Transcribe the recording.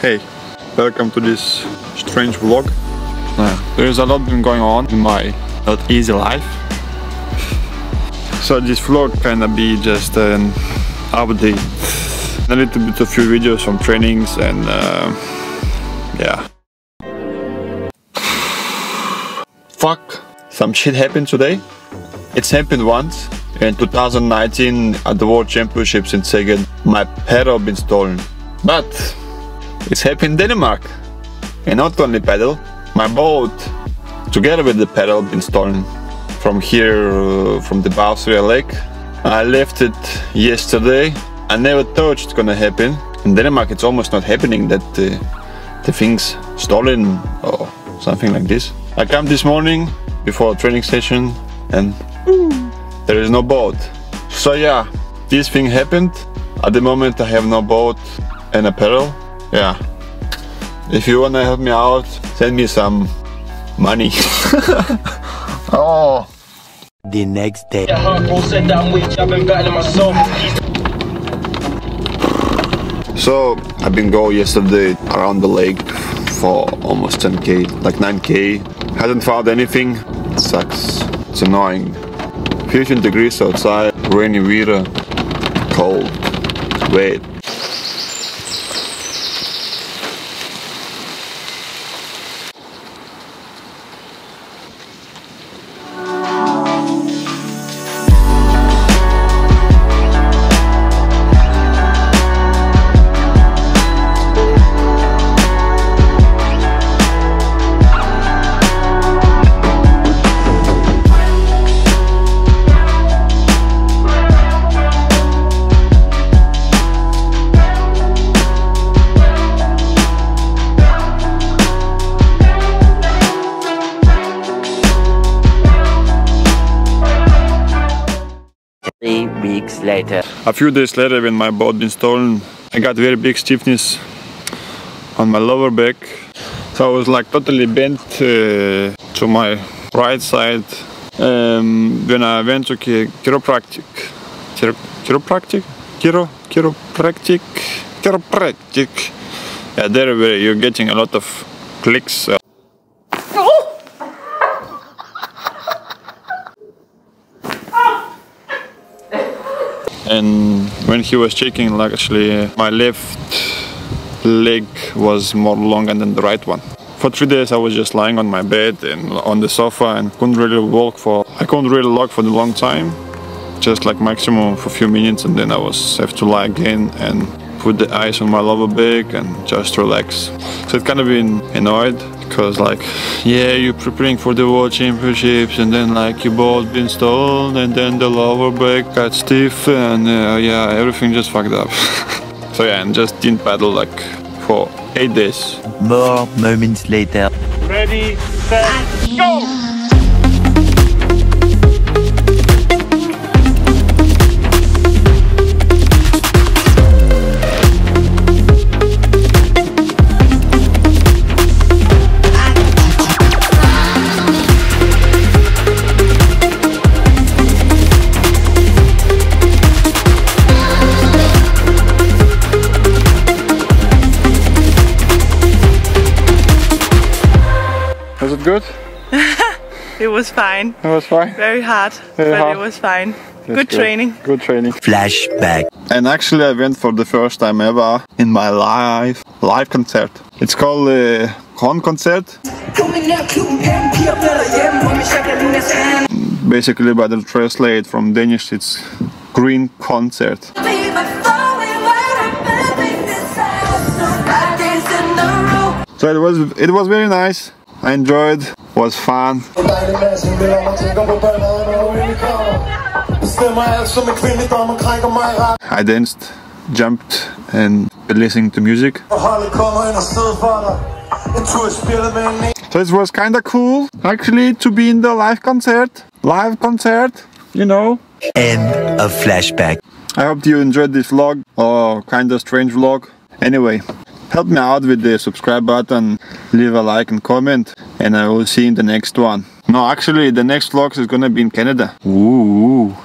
Hey, welcome to this strange vlog. Uh, there's a lot been going on in my not easy life. so this vlog kinda be just an update. A little bit of few videos from trainings and uh, yeah. Fuck, some shit happened today. It's happened once. In 2019 at the World Championships in Szeged, my pedal been stolen. But it's happened in Denmark. And not only pedal, my boat, together with the pedal, been stolen from here, uh, from the Bagsværd Lake. I left it yesterday. I never thought it's gonna happen. In Denmark, it's almost not happening that uh, the things stolen or something like this. I come this morning before a training session and there is no boat. So yeah, this thing happened. At the moment I have no boat and apparel. Yeah. If you wanna help me out, send me some money. oh. The next day. Yeah, hardcore said that I'm weak, I've been battling myself. So I've been going yesterday around the lake for almost 10k, like 9k. Hasn't found anything. sucks. It's annoying. 15 degrees outside, rainy weather, cold, wet. Weeks later. A few days later when my boat been stolen, I got very big stiffness on my lower back. So I was like totally bent uh, to my right side. Um, when I went to chi- chiropractic, chiro, chiropractic, chiro, chiropractic, chiropractic. Yeah, there where you're getting a lot of clicks. uh, and when he was checking like actually uh, my left leg was more longer than the right one. For three days i was just lying on my bed and on the sofa and couldn't really walk for i couldn't really walk for a long time just like maximum for a few minutes and then i was have to lie again and put the ice on my lower back and just relax. So it kind of been annoyed because like yeah you're preparing for the world championships and then like your ball been stolen and then the lower back got stiff and uh, yeah everything just fucked up so yeah and just didn't paddle like for eight days More moments later. Ready, set, go! It good It was fine. it was fine Very hard, Very but hard. it was fine. That's Good training. good training Flashback. And actually, I went for the first time ever in my life live concert. It's called uh, Con Concert. Basically, by the translate from Danish, it's Green Concert. So it was it was very nice. I enjoyed. Was fun. I danced, jumped, and listened to music. So it was kind of cool, actually, to be in the live concert. Live concert, you know. End of flashback. I hope you enjoyed this vlog, or kind of strange vlog. Anyway, help me out with the subscribe button, leave a like and comment, and I will see you in the next one. No, actually, the next vlog is gonna be in Canada. Ooh.